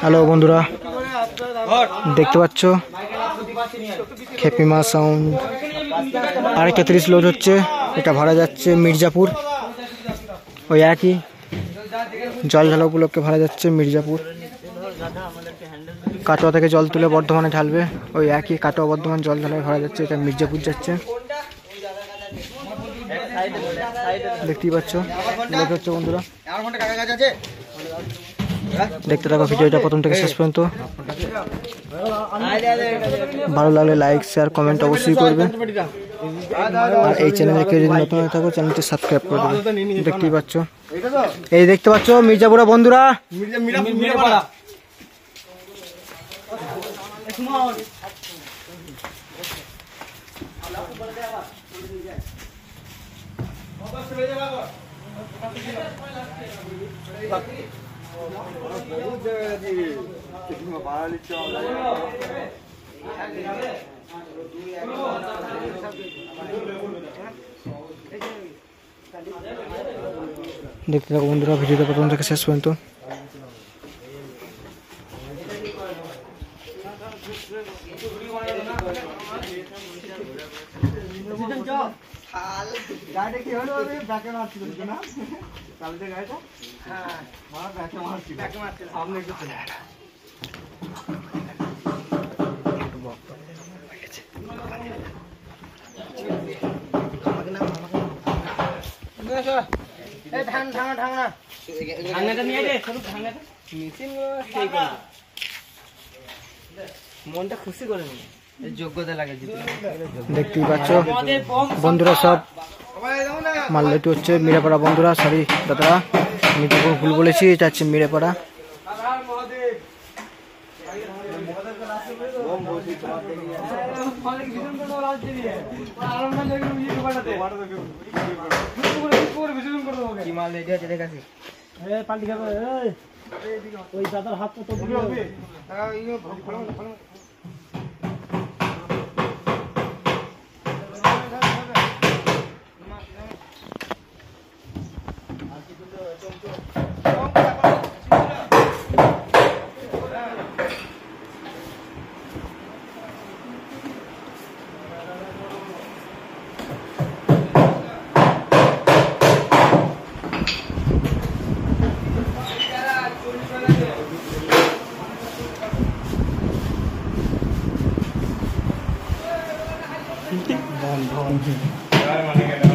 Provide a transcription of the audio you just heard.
Hello বন্ধুরা, দেখতে পাচ্ছ? খেপিমা সাউন্ড আরেকটা তিরিশ লোড হচ্ছে, এটা ভাড়া যাচ্ছে মির্জাপুর। ওই একই, জল ঢালা উপলক্ষে ভাড়া যাচ্ছে মির্জাপুর। কাটোয়া থেকে জল তুলে বর্ধমানে ঢালবে, ওই একই কাটোয়া বর্ধমান জল ঢালায় ভাড়া যাচ্ছে, এটা মির্জাপুর যাচ্ছে। দেখতেই পাচ্ছ হচ্ছে বন্ধুরা। দেখতে থাকো ভিডিওটা প্রথম থেকে শেষ পর্যন্ত। ভালো লাগলে লাইক শেয়ার কমেন্ট অবশ্যই করবে। আর এই চ্যানেলে কেউ যদি নতুন হয়ে থাকো চ্যানেলটি সাবস্ক্রাইব করে দেবে। দেখতেই পাচ্ছ। এই দেখতে পাচ্ছ মির্জাপুরা বন্ধুরা। দেখতে থাকো বন্ধুরা ভিডিওটা প্রথম থেকে শেষ পর্যন্ত গাড়িটা কি হলো ব্যাকে মারছিল না কালকে গাড়িটা মার ব্যাকে মারছিল ব্যাকে মারছিল সামনে একটু ছিল মনটা খুশি করে নি যোগ্যতা লাগে দেখতেই পাচ্ছ বন্ধুরা সব মাল্লাটি হচ্ছে মিরাপাড়া বন্ধুরা সরি দাদারা আমি তো ভুল বলেছি এটা হচ্ছে মিরাপাড়া। কি মাল রেডি আছে দেখাছি ওই দাদার হাতটা তো দিলে হবে হ্যাঁ ইনো ধরে ফেলো ফেলো আর কি তো চমচম 嗯。